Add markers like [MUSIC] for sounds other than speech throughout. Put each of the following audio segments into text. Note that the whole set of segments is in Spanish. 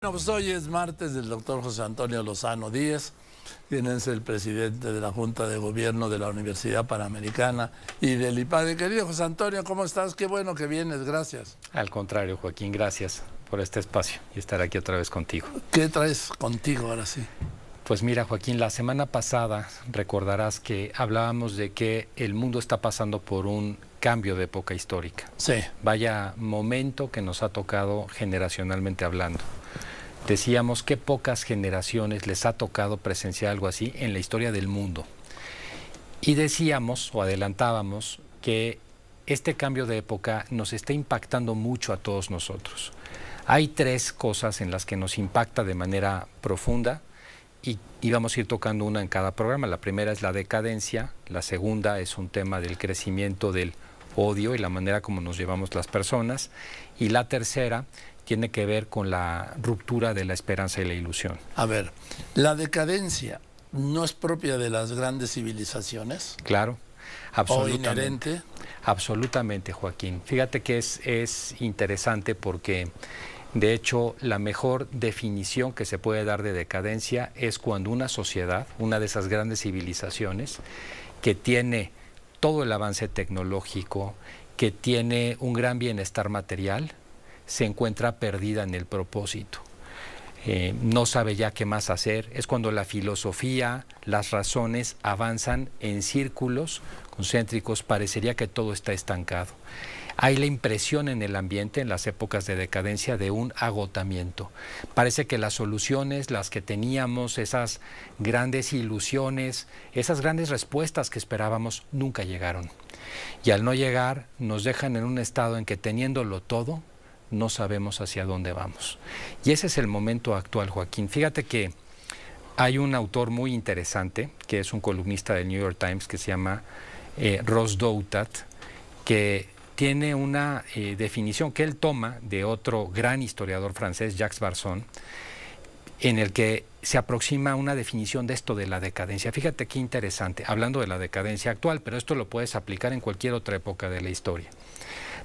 Bueno, pues hoy es martes del doctor José Antonio Lozano Díez, quien es el presidente de la Junta de Gobierno de la Universidad Panamericana y del IPADE. Querido José Antonio, ¿cómo estás? Qué bueno que vienes, gracias. Al contrario, Joaquín, gracias por este espacio y estar aquí otra vez contigo. ¿Qué traes contigo ahora sí? Pues mira, Joaquín, la semana pasada recordarás que hablábamos de que el mundo está pasando por un cambio de época histórica. Sí. Vaya momento que nos ha tocado generacionalmente hablando. Decíamos que pocas generaciones les ha tocado presenciar algo así en la historia del mundo. Y decíamos o adelantábamos que este cambio de época nos está impactando mucho a todos nosotros. Hay tres cosas en las que nos impacta de manera profunda y, y, vamos a ir tocando una en cada programa. La primera es la decadencia, la segunda es un tema del crecimiento del odio y la manera como nos llevamos las personas y la tercera tiene que ver con la ruptura de la esperanza y la ilusión. A ver, la decadencia no es propia de las grandes civilizaciones. Claro, absolutamente. O inherente. Absolutamente, Joaquín. Fíjate que es, es interesante porque, de hecho, la mejor definición que se puede dar de decadencia es cuando una sociedad, una de esas grandes civilizaciones, que tiene todo el avance tecnológico, que tiene un gran bienestar material, se encuentra perdida en el propósito. Eh, no sabe ya qué más hacer. Es cuando la filosofía, las razones avanzan en círculos concéntricos, parecería que todo está estancado. Hay la impresión en el ambiente, en las épocas de decadencia, de un agotamiento. Parece que las soluciones, las que teníamos, esas grandes ilusiones, esas grandes respuestas que esperábamos, nunca llegaron. Y al no llegar, nos dejan en un estado en que teniéndolo todo, no sabemos hacia dónde vamos. Y ese es el momento actual, Joaquín. Fíjate que hay un autor muy interesante, que es un columnista del New York Times, que se llama eh, Ross Doutat, que tiene una eh, definición que él toma de otro gran historiador francés, Jacques Barson, en el que se aproxima una definición de esto de la decadencia. Fíjate qué interesante, hablando de la decadencia actual, pero esto lo puedes aplicar en cualquier otra época de la historia.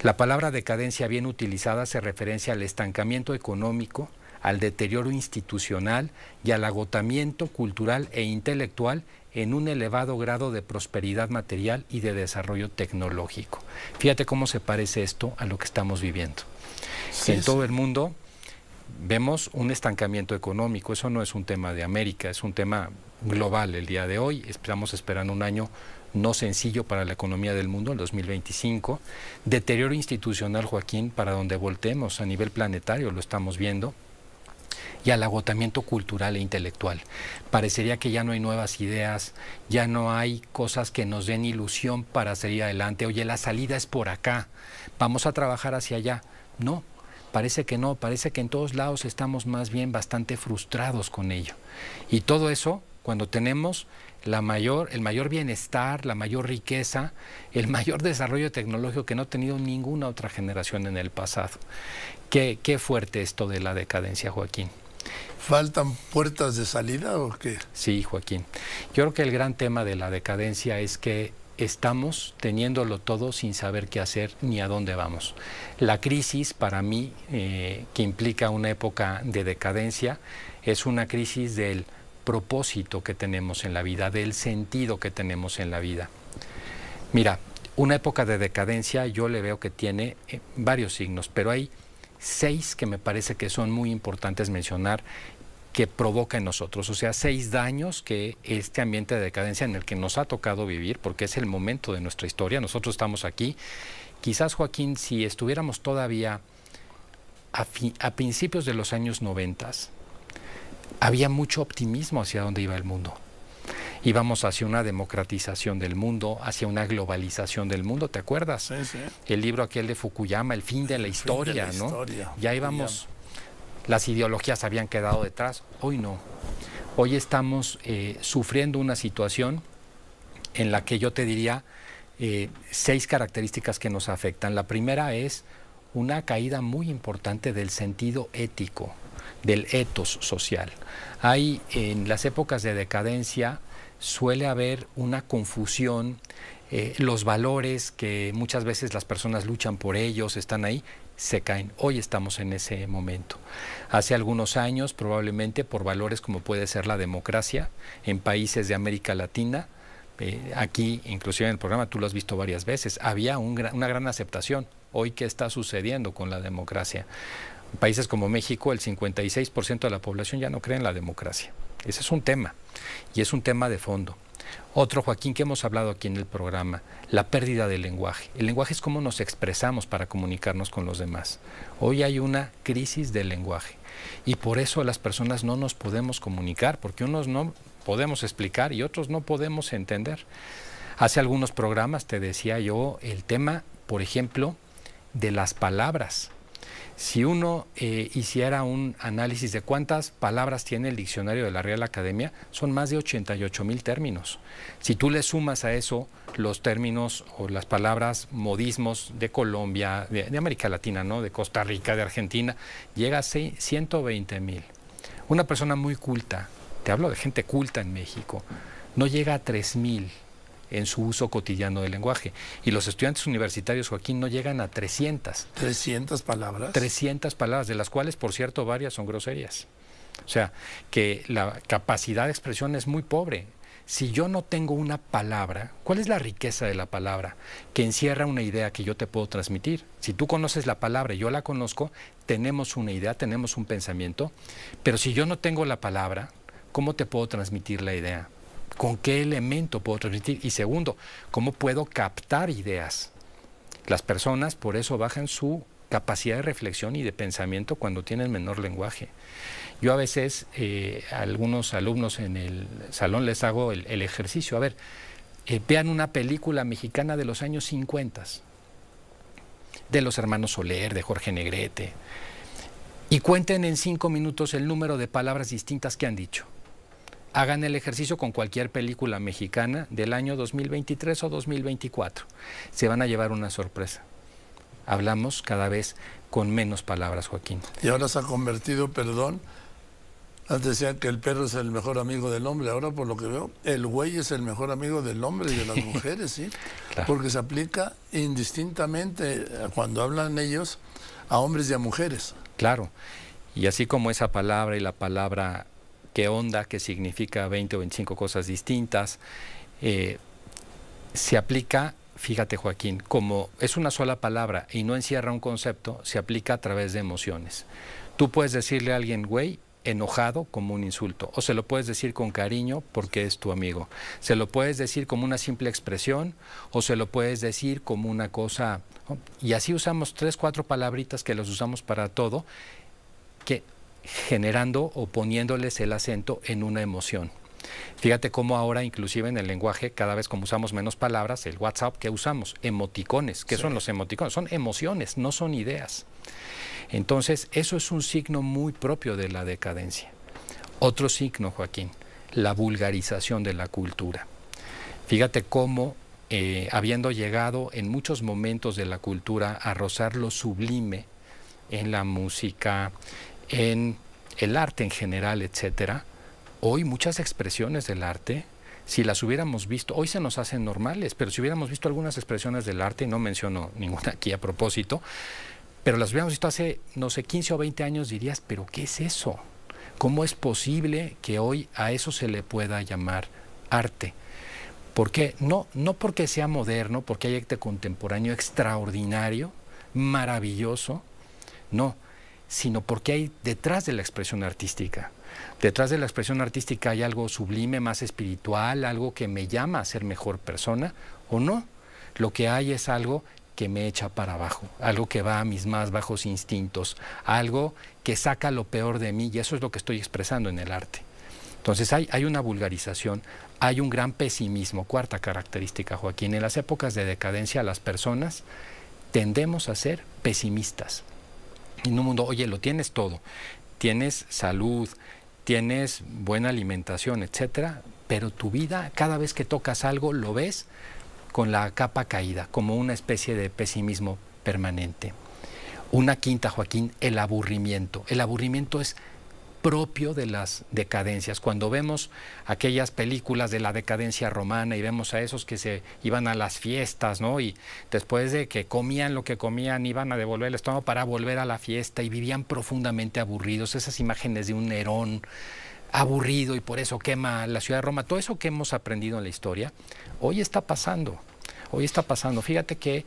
La palabra decadencia bien utilizada se referencia al estancamiento económico, al deterioro institucional y al agotamiento cultural e intelectual en un elevado grado de prosperidad material y de desarrollo tecnológico. Fíjate cómo se parece esto a lo que estamos viviendo. Sí, en sí. todo el mundo vemos un estancamiento económico, eso no es un tema de América, es un tema global el día de hoy, estamos esperando un año no sencillo para la economía del mundo, el 2025, deterioro institucional, Joaquín, para donde voltemos a nivel planetario, lo estamos viendo, y al agotamiento cultural e intelectual. Parecería que ya no hay nuevas ideas, ya no hay cosas que nos den ilusión para seguir adelante. Oye, la salida es por acá, vamos a trabajar hacia allá. No, parece que no, parece que en todos lados estamos más bien bastante frustrados con ello. Y todo eso cuando tenemos la mayor, el mayor bienestar, la mayor riqueza, el mayor desarrollo tecnológico que no ha tenido ninguna otra generación en el pasado. Qué, qué fuerte esto de la decadencia, Joaquín. ¿Faltan puertas de salida o qué? Sí, Joaquín. Yo creo que el gran tema de la decadencia es que estamos teniéndolo todo sin saber qué hacer ni a dónde vamos. La crisis, para mí, eh, que implica una época de decadencia, es una crisis del propósito que tenemos en la vida, del sentido que tenemos en la vida. Mira, una época de decadencia yo le veo que tiene eh, varios signos, pero hay seis que me parece que son muy importantes mencionar que provoca en nosotros, o sea, seis daños que este ambiente de decadencia en el que nos ha tocado vivir, porque es el momento de nuestra historia, nosotros estamos aquí. Quizás, Joaquín, si estuviéramos todavía a, a principios de los años noventas, había mucho optimismo hacia dónde iba el mundo. Íbamos hacia una democratización del mundo, hacia una globalización del mundo, ¿te acuerdas? Sí, sí. El libro aquel de Fukuyama, El fin de la historia, de la ¿no? historia, Ya íbamos, las ideologías habían quedado detrás, hoy no. Hoy estamos eh, sufriendo una situación en la que yo te diría eh, seis características que nos afectan. La primera es una caída muy importante del sentido ético del etos social. Hay en las épocas de decadencia suele haber una confusión, eh, los valores que muchas veces las personas luchan por ellos, están ahí, se caen. Hoy estamos en ese momento. Hace algunos años, probablemente por valores como puede ser la democracia, en países de América Latina, eh, aquí, inclusive en el programa, tú lo has visto varias veces, había una gran aceptación. Hoy, ¿qué está sucediendo con la democracia? En países como México, el 56% de la población ya no cree en la democracia. Ese es un tema, y es un tema de fondo. Otro, Joaquín, que hemos hablado aquí en el programa, la pérdida del lenguaje. El lenguaje es cómo nos expresamos para comunicarnos con los demás. Hoy hay una crisis del lenguaje y por eso las personas no nos podemos comunicar, porque unos no podemos explicar y otros no podemos entender. Hace algunos programas te decía yo el tema, por ejemplo, de las palabras. Si uno eh, hiciera un análisis de cuántas palabras tiene el diccionario de la Real Academia, son más de 88 mil términos. Si tú le sumas a eso los términos o las palabras modismos de Colombia, de, América Latina, ¿no? de Costa Rica, de Argentina, llega a 120 mil. Una persona muy culta, te hablo de gente culta en México, no llega a 3 mil en su uso cotidiano del lenguaje. Y los estudiantes universitarios, Joaquín, no llegan a 300. ¿300 palabras? 300 palabras, de las cuales, por cierto, varias son groserías. O sea, que la capacidad de expresión es muy pobre. Si yo no tengo una palabra, ¿cuál es la riqueza de la palabra? Que encierra una idea que yo te puedo transmitir. Si tú conoces la palabra y yo la conozco, tenemos una idea, tenemos un pensamiento, pero si yo no tengo la palabra, ¿cómo te puedo transmitir la idea? ¿Con qué elemento puedo transmitir? Y segundo, ¿cómo puedo captar ideas? Las personas por eso bajan su capacidad de reflexión y de pensamiento cuando tienen menor lenguaje. Yo a veces eh, a algunos alumnos en el salón les hago el, ejercicio. A ver, eh, vean una película mexicana de los años 50, de los hermanos Soler, de Jorge Negrete, y cuenten en cinco minutos el número de palabras distintas que han dicho hagan el ejercicio con cualquier película mexicana del año 2023 o 2024. Se van a llevar una sorpresa. Hablamos cada vez con menos palabras, Joaquín. Y ahora se ha convertido, perdón, antes decían que el perro es el mejor amigo del hombre, ahora por lo que veo, el güey es el mejor amigo del hombre y de las [LAUGHS] mujeres, ¿sí? Porque se aplica indistintamente cuando hablan ellos a hombres y a mujeres. Claro. Y así como esa palabra y la palabra qué onda, que significa 20 o 25 cosas distintas. Eh, se aplica, fíjate Joaquín, como es una sola palabra y no encierra un concepto, se aplica a través de emociones. Tú puedes decirle a alguien, güey, enojado como un insulto, o se lo puedes decir con cariño porque es tu amigo, se lo puedes decir como una simple expresión, o se lo puedes decir como una cosa, y así usamos tres, cuatro palabritas que los usamos para todo, que generando o poniéndoles el acento en una emoción. Fíjate cómo ahora, inclusive en el lenguaje, cada vez como usamos menos palabras, el WhatsApp que usamos, emoticones. ¿Qué son los emoticones? Son emociones, no son ideas. Entonces, eso es un signo muy propio de la decadencia. Otro signo, Joaquín, la vulgarización de la cultura. Fíjate cómo, eh, habiendo llegado en muchos momentos de la cultura a rozar lo sublime en la música, en el arte en general, etcétera, hoy muchas expresiones del arte, si las hubiéramos visto, hoy se nos hacen normales, pero si hubiéramos visto algunas expresiones del arte, y no menciono ninguna aquí a propósito, pero las hubiéramos visto hace, no sé, 15 o 20 años, dirías, pero ¿qué es eso? ¿Cómo es posible que hoy a eso se le pueda llamar arte? ¿Por qué? No, no porque sea moderno, porque hay arte contemporáneo extraordinario, maravilloso, no, sino porque hay detrás de la expresión artística. Detrás de la expresión artística hay algo sublime, más espiritual, algo que me llama a ser mejor persona o no. Lo que hay es algo que me echa para abajo, algo que va a mis más bajos instintos, algo que saca lo peor de mí y eso es lo que estoy expresando en el arte. Entonces hay, una vulgarización, hay un gran pesimismo. Cuarta característica, Joaquín, en las épocas de decadencia las personas tendemos a ser pesimistas en un mundo, oye, lo tienes todo, tienes salud, tienes buena alimentación, etcétera, pero tu vida, cada vez que tocas algo, lo ves con la capa caída, como una especie de pesimismo permanente. Una quinta, Joaquín, el aburrimiento. El aburrimiento es propio de las decadencias. Cuando vemos aquellas películas de la decadencia romana y vemos a esos que se iban a las fiestas, ¿no? Y después de que comían lo que comían, iban a devolver el estómago para volver a la fiesta y vivían profundamente aburridos. Esas imágenes de un Nerón aburrido y por eso quema la ciudad de Roma. Todo eso que hemos aprendido en la historia, hoy está pasando. Hoy está pasando. Fíjate que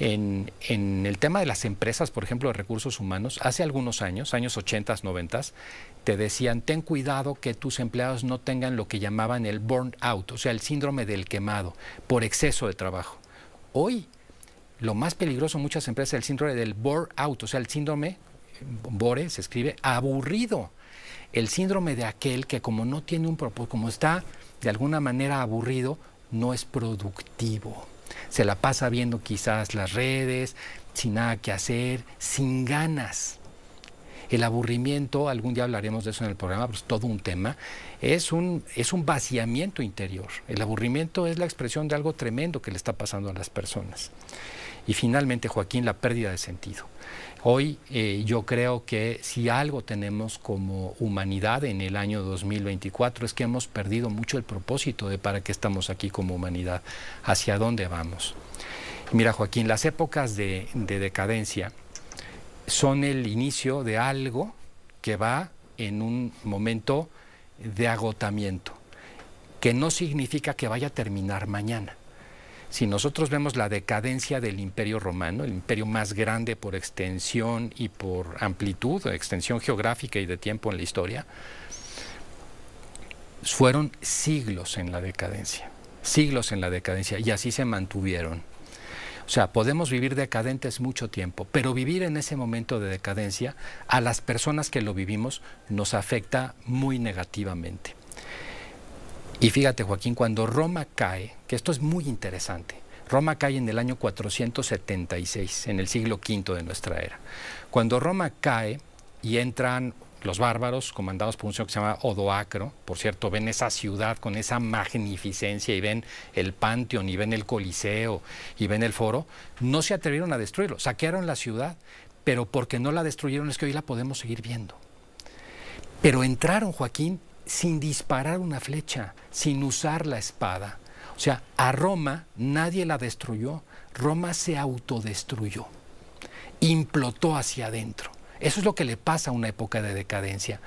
en, el tema de las empresas, por ejemplo, de recursos humanos, hace algunos años, años 80, 90, te decían, ten cuidado que tus empleados no tengan lo que llamaban el burn out, o sea, el síndrome del quemado, por exceso de trabajo. Hoy, lo más peligroso en muchas empresas es el síndrome del burn out, o sea, el síndrome, BORE se escribe, aburrido. El síndrome de aquel que como no tiene un propósito, como está de alguna manera aburrido, no es productivo se la pasa viendo quizás las redes, sin nada que hacer, sin ganas. El aburrimiento, algún día hablaremos de eso en el programa, pero es todo un tema, es un, es un vaciamiento interior. El aburrimiento es la expresión de algo tremendo que le está pasando a las personas. Y finalmente, Joaquín, la pérdida de sentido. Hoy eh, yo creo que si algo tenemos como humanidad en el año 2024 es que hemos perdido mucho el propósito de para qué estamos aquí como humanidad, hacia dónde vamos. Mira Joaquín, las épocas de, de decadencia son el inicio de algo que va en un momento de agotamiento, que no significa que vaya a terminar mañana. Si nosotros vemos la decadencia del imperio romano, el imperio más grande por extensión y por amplitud, extensión geográfica y de tiempo en la historia, fueron siglos en la decadencia, siglos en la decadencia, y así se mantuvieron. O sea, podemos vivir decadentes mucho tiempo, pero vivir en ese momento de decadencia a las personas que lo vivimos nos afecta muy negativamente. Y fíjate, Joaquín, cuando Roma cae, que esto es muy interesante, Roma cae en el año 476, en el siglo V de nuestra era. Cuando Roma cae y entran los bárbaros, comandados por un señor que se llama Odoacro, por cierto, ven esa ciudad con esa magnificencia y ven el Panteón y ven el Coliseo y ven el Foro, no se atrevieron a destruirlo, saquearon la ciudad, pero porque no la destruyeron es que hoy la podemos seguir viendo. Pero entraron, Joaquín, sin disparar una flecha, sin usar la espada. O sea, a Roma nadie la destruyó, Roma se autodestruyó, implotó hacia adentro. Eso es lo que le pasa a una época de decadencia.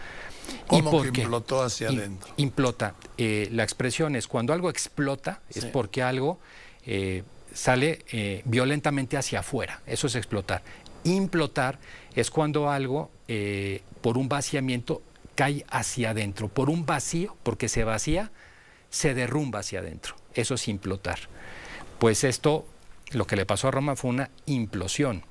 ¿Cómo que implotó hacia adentro? Implota. Eh, la expresión es cuando algo explota, es porque algo eh, sale eh, violentamente hacia afuera. Eso es explotar. Implotar es cuando algo, por un vaciamiento, cae hacia adentro, por un vacío, porque se vacía, se derrumba hacia adentro. Eso es implotar. Pues esto, lo que le pasó a Roma fue una implosión.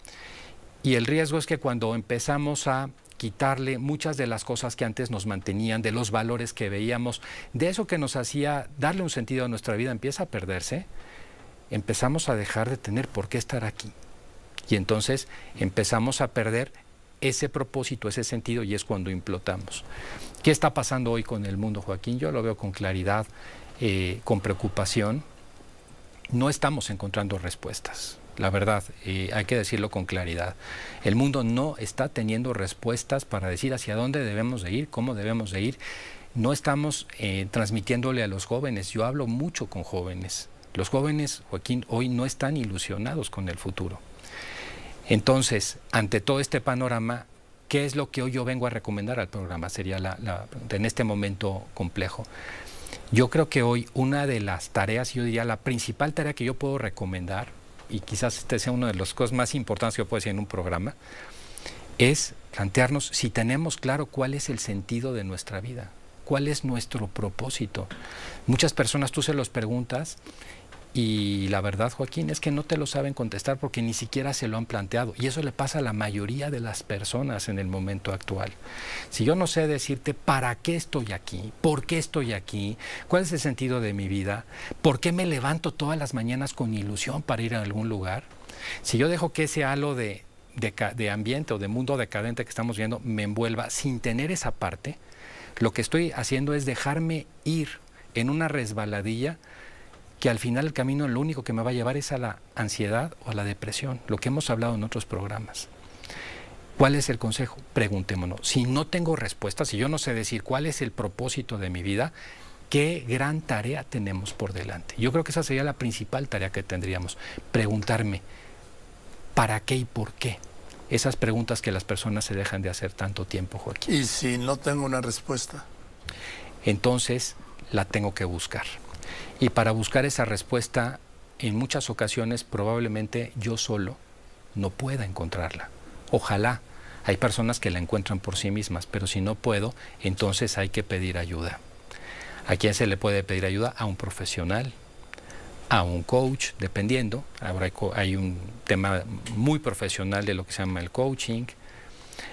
Y el riesgo es que cuando empezamos a quitarle muchas de las cosas que antes nos mantenían, de los valores que veíamos, de eso que nos hacía darle un sentido a nuestra vida, empieza a perderse, empezamos a dejar de tener por qué estar aquí. Y entonces empezamos a perder ese propósito, ese sentido y es cuando implotamos. ¿Qué está pasando hoy con el mundo, Joaquín? Yo lo veo con claridad, eh, con preocupación. No estamos encontrando respuestas. La verdad, eh, hay que decirlo con claridad. El mundo no está teniendo respuestas para decir hacia dónde debemos de ir, cómo debemos de ir. No estamos eh, transmitiéndole a los jóvenes. Yo hablo mucho con jóvenes. Los jóvenes, Joaquín, hoy no están ilusionados con el futuro. Entonces, ante todo este panorama, ¿qué es lo que hoy yo vengo a recomendar al programa? Sería la, en este momento complejo. Yo creo que hoy una de las tareas, yo diría la principal tarea que yo puedo recomendar, y quizás este sea uno de los cosas más importantes que yo puedo decir en un programa, es plantearnos si tenemos claro cuál es el sentido de nuestra vida, cuál es nuestro propósito. Muchas personas tú se los preguntas y la verdad, Joaquín, es que no te lo saben contestar porque ni siquiera se lo han planteado. Y eso le pasa a la mayoría de las personas en el momento actual. Si yo no sé decirte para qué estoy aquí, por qué estoy aquí, cuál es el sentido de mi vida, por qué me levanto todas las mañanas con ilusión para ir a algún lugar, si yo dejo que ese halo de, de ambiente o de mundo decadente que estamos viendo me envuelva sin tener esa parte, lo que estoy haciendo es dejarme ir en una resbaladilla que al final el camino lo único que me va a llevar es a la ansiedad o a la depresión, lo que hemos hablado en otros programas. ¿Cuál es el consejo? Preguntémonos. Si no tengo respuesta, si yo no sé decir cuál es el propósito de mi vida, qué gran tarea tenemos por delante. Yo creo que esa sería la principal tarea que tendríamos. Preguntarme, ¿para qué y por qué? Esas preguntas que las personas se dejan de hacer tanto tiempo, Joaquín. ¿Y si no tengo una respuesta? Entonces la tengo que buscar. Y para buscar esa respuesta, en muchas ocasiones probablemente yo solo no pueda encontrarla. Ojalá. Hay personas que la encuentran por sí mismas, pero si no puedo, entonces hay que pedir ayuda. ¿A quién se le puede pedir ayuda? A un profesional, a un coach, dependiendo. Ahora hay, un tema muy profesional de lo que se llama el coaching.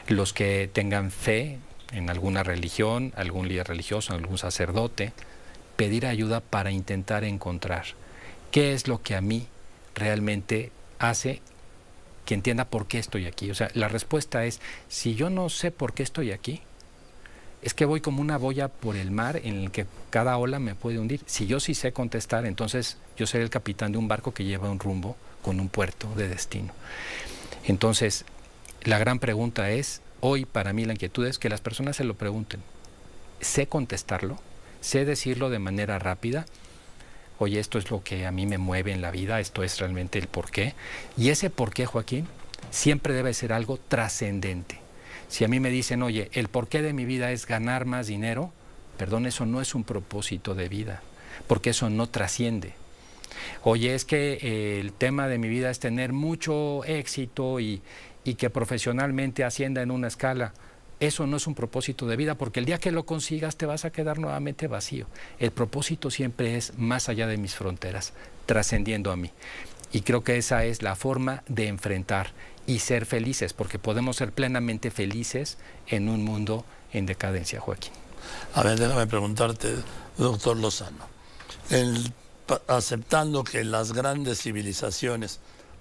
Los que tengan fe en alguna religión, algún líder religioso, algún sacerdote, pedir ayuda para intentar encontrar qué es lo que a mí realmente hace que entienda por qué estoy aquí. O sea, la respuesta es, si yo no sé por qué estoy aquí, es que voy como una boya por el mar en el que cada ola me puede hundir. Si yo sí sé contestar, entonces yo seré el capitán de un barco que lleva un rumbo con un puerto de destino. Entonces, la gran pregunta es, hoy para mí la inquietud es que las personas se lo pregunten. ¿Sé contestarlo? ¿Sé decirlo de manera rápida? Oye, esto es lo que a mí me mueve en la vida, esto es realmente el porqué. Y ese porqué, Joaquín, siempre debe ser algo trascendente si a mí me dicen, oye, el porqué de mi vida es ganar más dinero, perdón, eso no es un propósito de vida, porque eso no trasciende. Oye, es que eh, el tema de mi vida es tener mucho éxito y, y que profesionalmente ascienda en una escala. Eso no es un propósito de vida, porque el día que lo consigas te vas a quedar nuevamente vacío. El propósito siempre es más allá de mis fronteras, trascendiendo a mí. Y creo que esa es la forma de enfrentar y ser felices, porque podemos ser plenamente felices en un mundo en decadencia, Joaquín. A ver, déjame preguntarte, doctor Lozano, aceptando que las grandes civilizaciones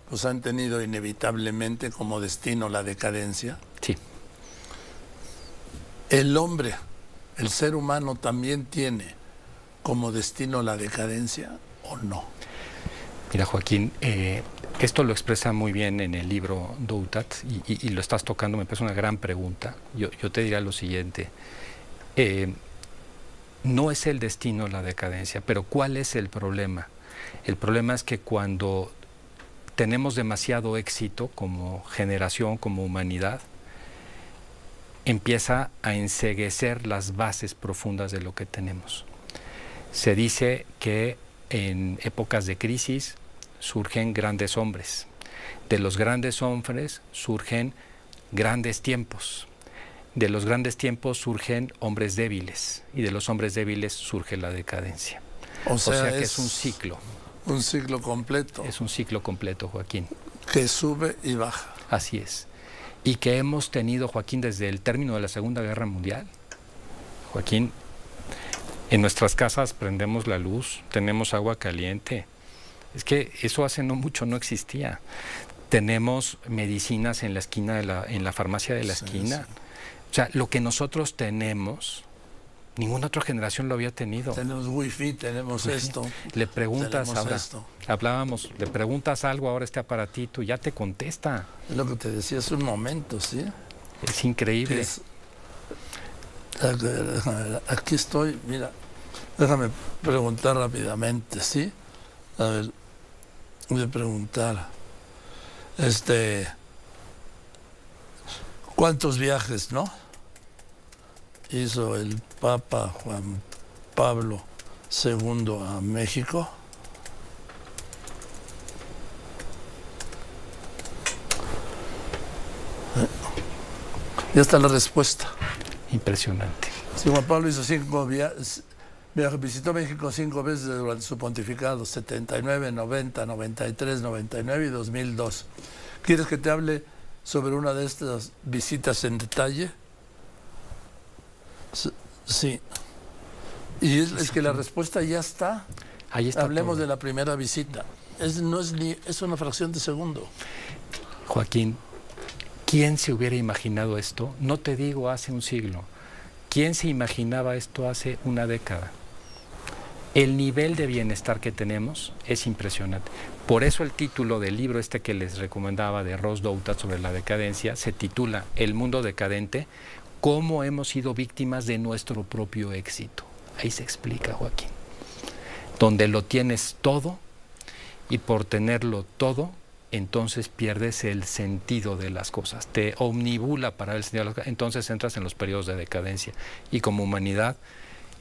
pues han tenido inevitablemente como destino la decadencia. Sí. El hombre, el ser humano también tiene como destino la decadencia o no. Mira, Joaquín, eh, esto lo expresa muy bien en el libro Doutat y, lo estás tocando, me parece una gran pregunta. Yo, te diría lo siguiente, eh, no es el destino la decadencia, pero ¿cuál es el problema? El problema es que cuando tenemos demasiado éxito como generación, como humanidad, empieza a enseguecer las bases profundas de lo que tenemos. Se dice que en épocas de crisis, surgen grandes hombres. De los grandes hombres surgen grandes tiempos. De los grandes tiempos surgen hombres débiles y de los hombres débiles surge la decadencia. O sea, que es, un ciclo. Un ciclo completo. Es un ciclo completo, Joaquín. Que sube y baja. Así es. Y que hemos tenido, Joaquín, desde el término de la Segunda Guerra Mundial. Joaquín, en nuestras casas prendemos la luz, tenemos agua caliente, es que eso hace no mucho no existía. Tenemos medicinas en la esquina de la, en la farmacia de la esquina. O sea, lo que nosotros tenemos, ninguna otra generación lo había tenido. Tenemos wifi, tenemos esto. Le preguntas ahora, hablábamos, le preguntas algo ahora este aparatito, ya te contesta. Es lo que te decía hace un momento, ¿sí? Es increíble. aquí estoy, mira, déjame preguntar rápidamente, ¿sí? A ver, de preguntar, este, ¿cuántos viajes, no? Hizo el Papa Juan Pablo II a México. Ya está la respuesta. Impresionante. Sí, Juan Pablo hizo cinco viajes visitó México cinco veces durante su pontificado, 79, 90, 93, 99 y 2002. ¿Quieres que te hable sobre una de estas visitas en detalle? Sí. Y es, que la respuesta ya está. Ahí está Hablemos de la primera visita. Es, no es, ni, es una fracción de segundo. Joaquín, ¿quién se hubiera imaginado esto? No te digo hace un siglo. ¿Quién se imaginaba esto hace una década? el nivel de bienestar que tenemos es impresionante. Por eso el título del libro este que les recomendaba de Ross Doutat sobre la decadencia se titula El mundo decadente, cómo hemos sido víctimas de nuestro propio éxito. Ahí se explica, Joaquín. Donde lo tienes todo y por tenerlo todo, entonces pierdes el sentido de las cosas, te omnibula para el sentido de las cosas, entonces entras en los periodos de decadencia. Y como humanidad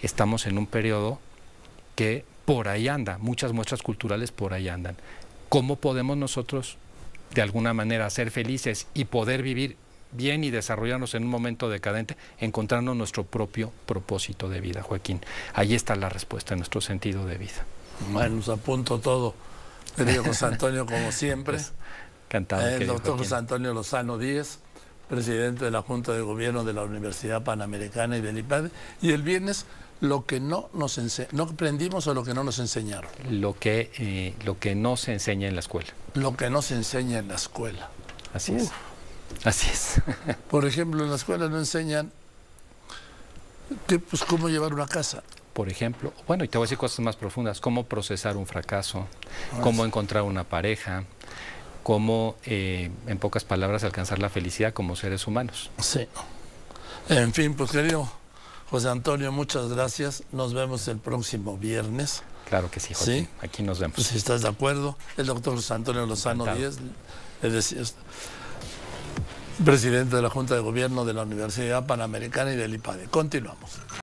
estamos en un periodo que por ahí anda, muchas muestras culturales por ahí andan. ¿Cómo podemos nosotros de alguna manera ser felices y poder vivir bien y desarrollarnos en un momento decadente, encontrando nuestro propio propósito de vida, Joaquín? Ahí está la respuesta, nuestro sentido de vida. Bueno, os apunto todo. Querido José Antonio, como siempre. Pues, encantado. El doctor José Antonio Lozano Díez, presidente de la Junta de Gobierno de la Universidad Panamericana y del IPAD. Y el viernes lo que no nos no aprendimos o lo que no nos enseñaron. Lo que, eh, lo que no se enseña en la escuela. Lo que no se enseña en la escuela. Así es. Así es. [LAUGHS] Por ejemplo, en la escuela no enseñan que, pues, cómo llevar una casa. Por ejemplo, bueno, y te voy a decir cosas más profundas, cómo procesar un fracaso, ah, cómo encontrar una pareja, cómo, eh, en pocas palabras, alcanzar la felicidad como seres humanos. Sí. En fin, pues querido José Antonio, muchas gracias. Nos vemos el próximo viernes. Claro que sí, Joaquín. Aquí nos vemos. Pues si estás de acuerdo, el doctor José Antonio Lozano Díez, presidente de la Junta de Gobierno de la Universidad Panamericana y del IPADE. Continuamos.